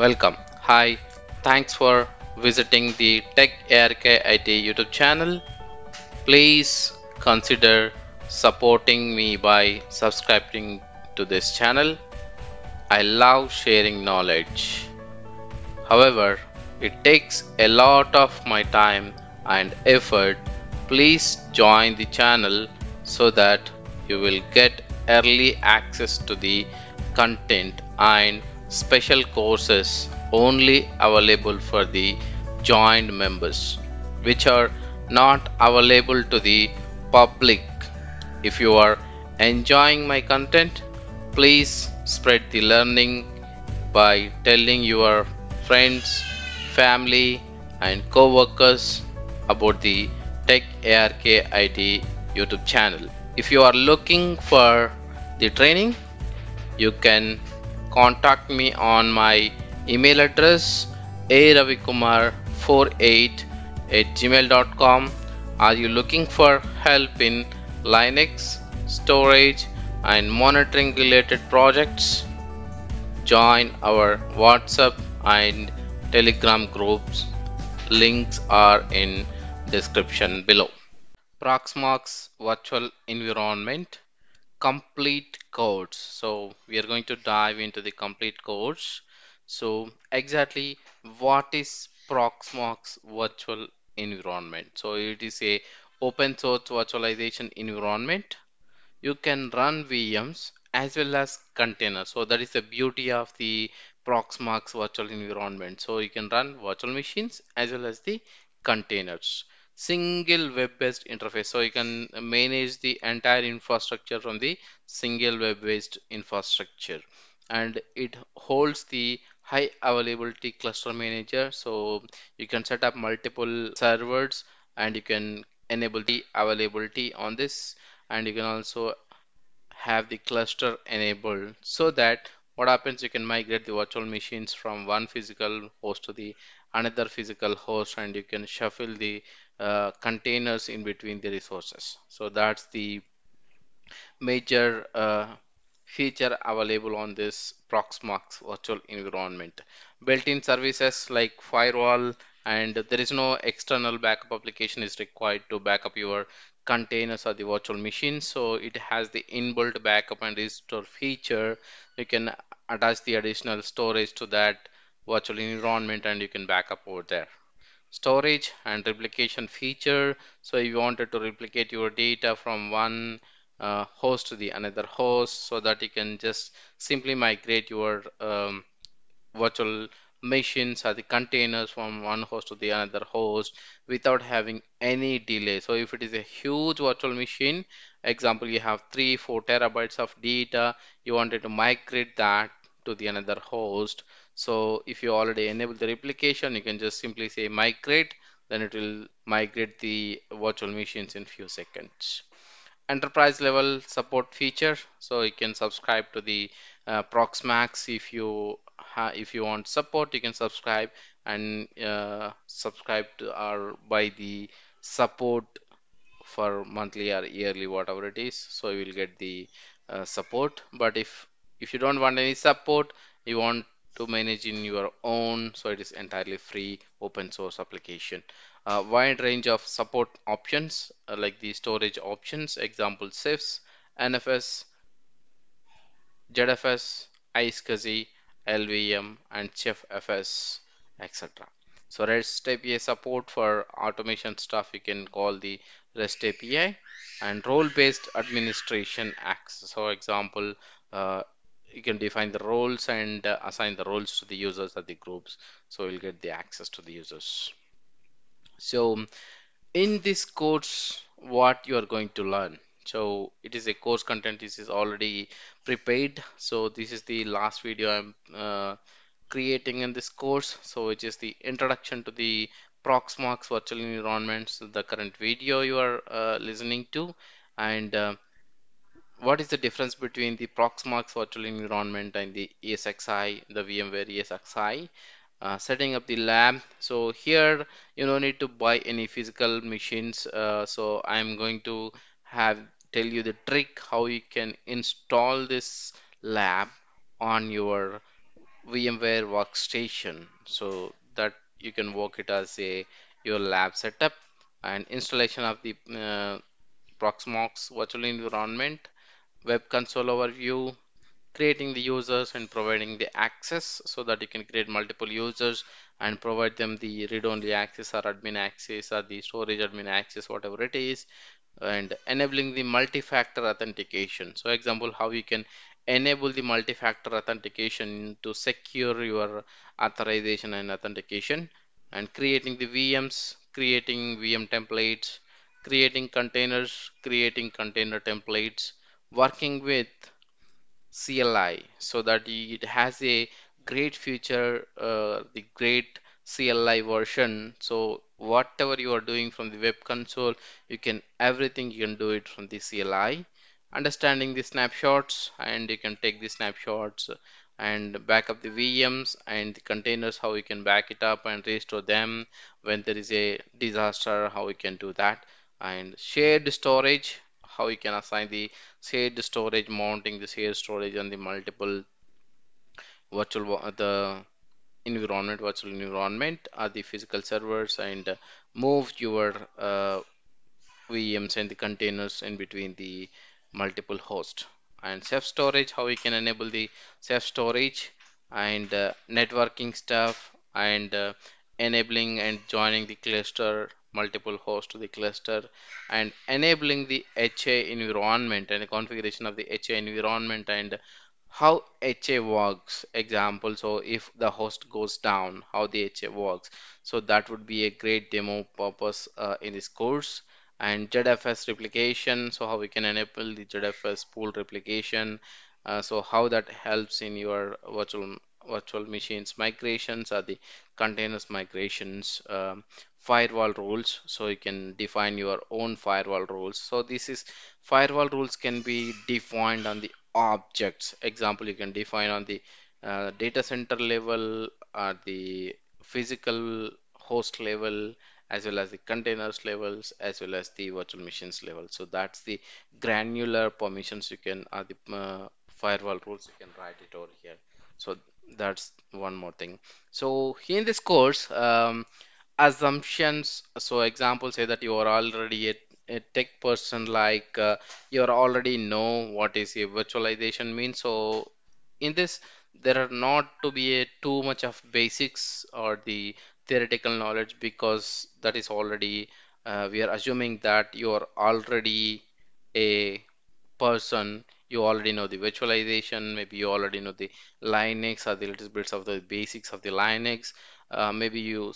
Welcome. Hi. Thanks for visiting the Tech ARK IT YouTube channel. Please consider supporting me by subscribing to this channel. I love sharing knowledge. However, it takes a lot of my time and effort. Please join the channel so that you will get early access to the content and special courses only available for the joined members which are not available to the public. If you are enjoying my content please spread the learning by telling your friends family and co-workers about the tech ark it youtube channel. If you are looking for the training you can contact me on my email address aravikumar48 at gmail.com are you looking for help in linux storage and monitoring related projects? Join our whatsapp and telegram groups. Links are in description below. Proxmox virtual environment complete course so we are going to dive into the complete course so exactly what is proxmox virtual environment? So it is a open source virtualization environment. You can run VMs as well as containers. So that is the beauty of the proxmox virtual environment. So you can run virtual machines as well as the containers single web-based interface. So you can manage the entire infrastructure from the single web-based infrastructure. And it holds the high availability cluster manager. So you can set up multiple servers and you can enable the availability on this. And you can also have the cluster enabled so that what happens you can migrate the virtual machines from one physical host to the another physical host and you can shuffle the uh, containers in between the resources. So that's the major uh, feature available on this Proxmox virtual environment. Built-in services like firewall and there is no external backup application is required to backup your containers or the virtual machine. So it has the inbuilt backup and restore feature. You can attach the additional storage to that virtual environment and you can backup over there. Storage and replication feature. So if you wanted to replicate your data from one uh, host to the another host so that you can just simply migrate your um, virtual machines or the containers from one host to the another host without having any delay. So if it is a huge virtual machine example you have three four terabytes of data you wanted to migrate that to the another host. So if you already enable the replication you can just simply say migrate then it will migrate the virtual machines in few seconds. Enterprise level support feature. So you can subscribe to the uh, Proxmox if you if you want support you can subscribe and uh, subscribe to or buy the support for monthly or yearly whatever it is. So you will get the uh, support. But if if you don't want any support you want to manage in your own so it is entirely free open source application a wide range of support options uh, like the storage options example CIFS, NFS, ZFS, iSCSI, LVM and CephFS etc. So REST API support for automation stuff you can call the REST API and role-based administration access. So example uh, you can define the roles and uh, assign the roles to the users or the groups. So you'll get the access to the users. So in this course what you are going to learn. So it is a course content. This is already prepared. So this is the last video i'm uh, creating in this course. So which is the introduction to the proxmox virtual environments the current video you are uh, listening to. And uh, what is the difference between the Proxmox virtual environment and the ESXi, the VMware ESXi? Uh, setting up the lab. So here you don't need to buy any physical machines. Uh, so I'm going to have tell you the trick how you can install this lab on your VMware workstation so that you can work it as a your lab setup and installation of the uh, Proxmox virtual environment, web console overview, creating the users and providing the access so that you can create multiple users and provide them the read-only access or admin access or the storage admin access whatever it is and enabling the multi-factor authentication. So example how you can enable the multi-factor authentication to secure your authorization and authentication and creating the VMs creating VM templates creating containers creating container templates working with CLI so that it has a great feature, uh, the great CLI version. So whatever you are doing from the web console, you can everything you can do it from the CLI. Understanding the snapshots and you can take the snapshots and back up the VMs and the containers, how you can back it up and restore them when there is a disaster, how we can do that and shared storage how you can assign the shared storage mounting the shared storage on the multiple virtual the environment virtual environment are the physical servers and uh, move your uh, VMs and the containers in between the multiple host. And Ceph storage how we can enable the Ceph storage and uh, networking stuff and uh, enabling and joining the cluster multiple host to the cluster and enabling the HA environment and the configuration of the HA environment and how HA works. Example so if the host goes down how the HA works. So that would be a great demo purpose uh, in this course. And ZFS replication so how we can enable the ZFS pool replication uh, so how that helps in your virtual virtual machines migrations or the containers migrations um, firewall rules so you can define your own firewall rules. So this is firewall rules can be defined on the objects. Example you can define on the uh, data center level or the physical host level as well as the containers levels as well as the virtual machines level. So that's the granular permissions you can or the uh, firewall rules you can write it over here. So that's one more thing. So in this course um, assumptions. So example say that you are already a, a tech person like uh, you already know what is a virtualization means. So in this there are not to be a too much of basics or the theoretical knowledge because that is already uh, we are assuming that you are already a person. You already know the virtualization. Maybe you already know the linux or the little bits of the basics of the linux. Uh, maybe you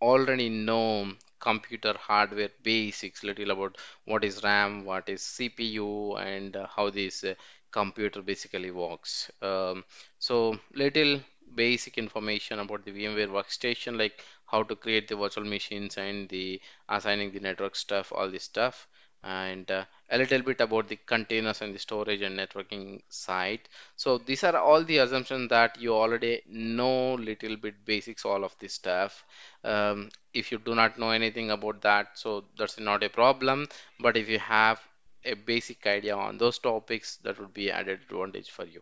already know computer hardware basics little about what is ram what is cpu and uh, how this uh, computer basically works. Um, so little basic information about the vmware workstation like how to create the virtual machines and the assigning the network stuff all this stuff and uh, a little bit about the containers and the storage and networking side so these are all the assumptions that you already know little bit basics all of this stuff. Um, if you do not know anything about that so that's not a problem. But if you have a basic idea on those topics that would be added advantage for you.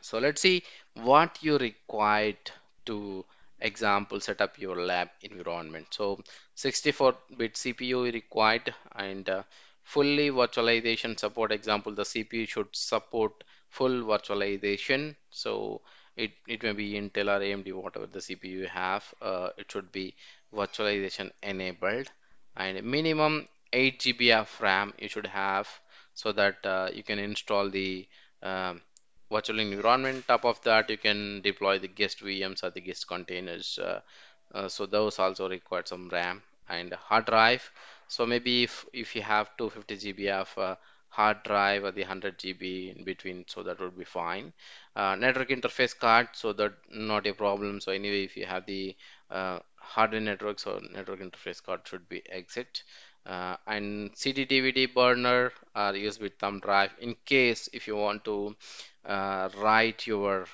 So let's see what you required to example set up your lab environment. So 64-bit CPU required and uh, fully virtualization support example the CPU should support full virtualization. So it, it may be Intel or AMD whatever the CPU you have uh, it should be virtualization enabled and minimum 8 GB of RAM you should have so that uh, you can install the um, virtual environment. Top of that, you can deploy the guest VMs or the guest containers. Uh, uh, so those also require some RAM and hard drive. So maybe if if you have 250 GB of uh, hard drive or the 100 GB in between, so that would be fine. Uh, network interface card, so that not a problem. So anyway, if you have the uh, hardware network, so network interface card should be exit. Uh, and CD DVD burner or USB thumb drive in case if you want to uh, write your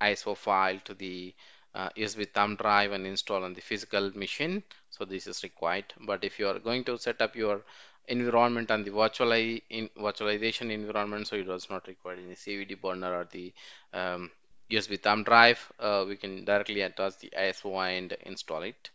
ISO file to the uh, USB thumb drive and install on the physical machine. So this is required. But if you are going to set up your environment on the virtuali in virtualization environment, so it was not required any CVD burner or the um, USB thumb drive uh, we can directly attach the ISO and install it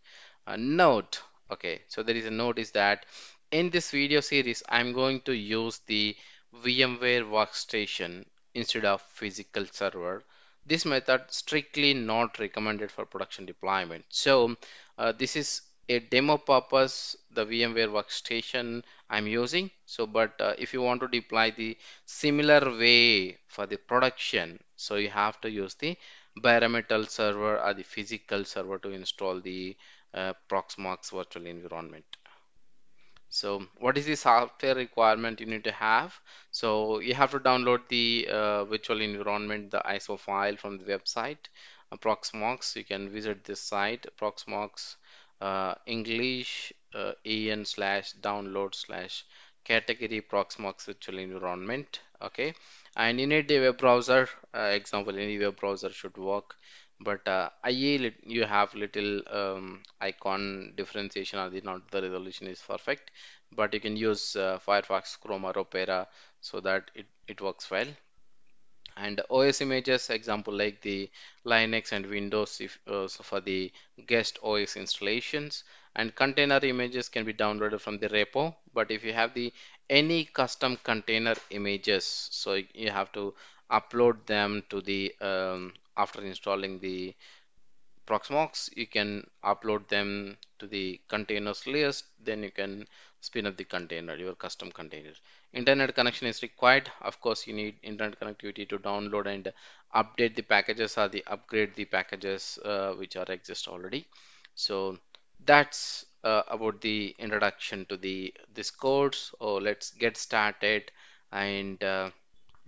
uh, note okay so there is a note is that in this video series I'm going to use the VMware workstation instead of physical server. This method strictly not recommended for production deployment. So uh, this is a demo purpose the VMware workstation I'm using. So but uh, if you want to deploy the similar way for the production so you have to use the bare metal server or the physical server to install the uh, Proxmox virtual environment so what is the software requirement you need to have? So you have to download the uh, virtual environment the ISO file from the website Proxmox. You can visit this site Proxmox uh, English uh, en slash download slash category Proxmox virtual environment okay? And you need a web browser uh, example any web browser should work but uh, IE you have little um, icon differentiation. Or the not the resolution is perfect but you can use uh, Firefox Chrome or Opera so that it, it works well. And OS images example like the Linux and Windows if, uh, so for the guest OS installations. And container images can be downloaded from the repo but if you have the any custom container images so you have to upload them to the um, after installing the Proxmox you can upload them to the containers list then you can spin up the container your custom container. Internet connection is required. Of course you need internet connectivity to download and update the packages or the upgrade the packages uh, which are exist already. So that's uh, about the introduction to the this course. So let's get started and uh,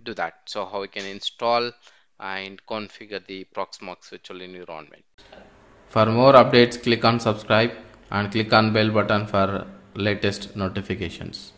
do that. So how we can install and configure the Proxmox virtual environment. For more updates, click on subscribe and click on bell button for latest notifications.